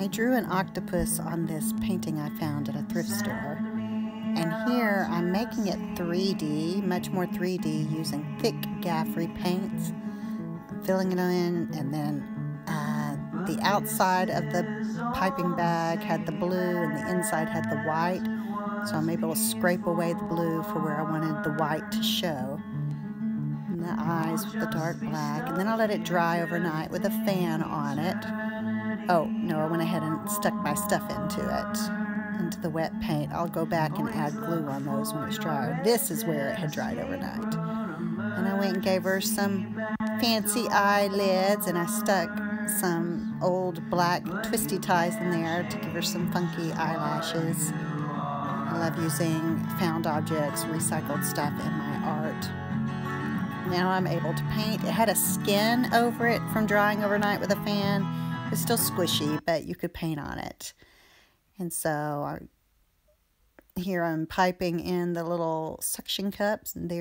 I drew an octopus on this painting I found at a thrift store. And here I'm making it 3D, much more 3D, using thick Gaffrey paints. Filling it in, and then uh, the outside of the piping bag had the blue and the inside had the white. So I'm able to scrape away the blue for where I wanted the white to show. The eyes with the dark black. And then I let it dry overnight with a fan on it. Oh, no, I went ahead and stuck my stuff into it, into the wet paint. I'll go back and add glue on those when it's dry. This is where it had dried overnight. And I went and gave her some fancy eyelids, and I stuck some old black twisty ties in there to give her some funky eyelashes. I love using found objects, recycled stuff in my art. Now I'm able to paint. It had a skin over it from drying overnight with a fan. It's still squishy, but you could paint on it. And so I, here I'm piping in the little suction cups, and there